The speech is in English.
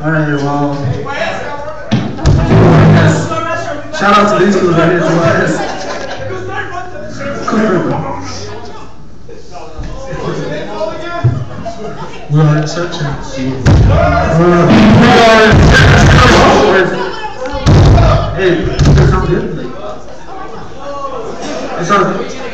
Alright, well. Shout out to these two right here, Tobias. We are in section. Hey, it sounds good. It sounds good. Alright,